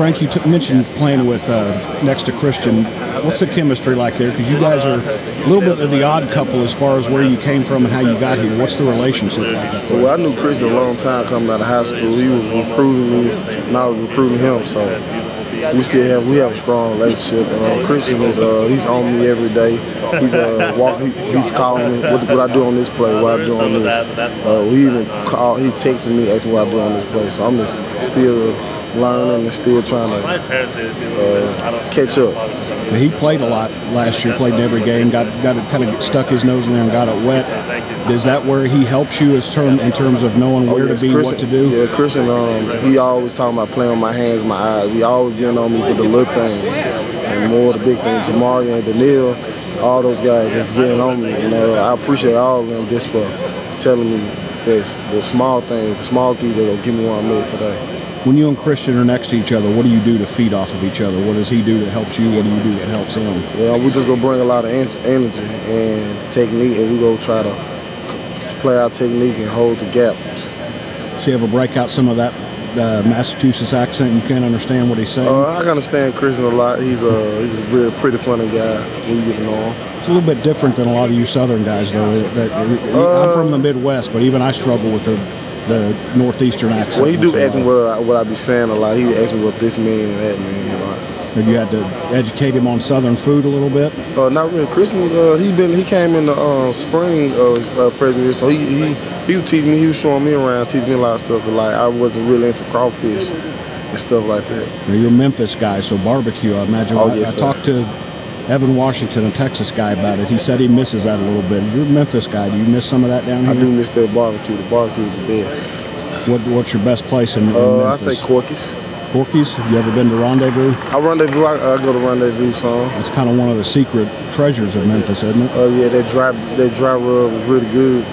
Frank, you t- mentioned playing with uh, next to Christian. What's the chemistry like there? Because you guys are a little bit of the odd couple as far as where you came from and how you got here. What's the relationship like? Well, I knew Christian a long time coming out of high school. He was recruiting me, and I was recruiting him. So we still have we have a strong relationship. Uh, Christian is uh, he's on me every day. He's uh, walk, he, he's calling me what, what I do on this play, what I do on this. Uh, he even call, he texting me asking what I do on this play. So I'm just still learning and still trying to uh, catch up. He played a lot last year. Played in every game. Got got it kind of stuck his nose in there and got it wet. Is that where he helps you as term in terms of knowing where yes, to be, Christian, what to do? Yeah, Christian. Um, he always talking about playing with my hands, my eyes. He always getting on me for the little things and more the big things. Jamari and Danielle, all those guys just getting on me. And uh, I appreciate all of them just for telling me this, the small things, the small keys that will give me where I'm at today. When you and Christian are next to each other, what do you do to feed off of each other? What does he do that helps you? What do you do that helps him? Well, we just gonna bring a lot of energy and technique, and we go try to play our technique and hold the gap. So you ever break out some of that uh, Massachusetts accent? You can't understand what he's saying. Uh, I can understand Christian a lot. He's a he's a real pretty funny guy when you get him. It's a little bit different than a lot of you Southern guys, though. That, I'm from the Midwest, but even I struggle with the, the Northeastern accent. Well, he do ask me what I, what I be saying a lot. He ask me what this mean and that mean. You know. Have you had to educate him on Southern food a little bit? Uh, not really. Christian, uh, he been he came in the uh, spring of uh, freshman year, so he he he was teaching me. He was showing me around, teaching me a lot of stuff. But like I wasn't really into crawfish and stuff like that. Now, You're a Memphis guy, so barbecue, I imagine. Oh, I, yes, I talked to Evan Washington, a Texas guy, about it. He said he misses that a little bit. You're a Memphis guy. Do you miss some of that down here? I do miss that barbecue. The barbecue is the best. What, what's your best place in, in Uh, I say Corky's. Corky's? Have you ever been to Rendezvous? I rendezvous. I, I go to rendezvous some. It's kind of one of the secret treasures of Memphis, isn't it? Oh yeah, that dry that dry rub is really good.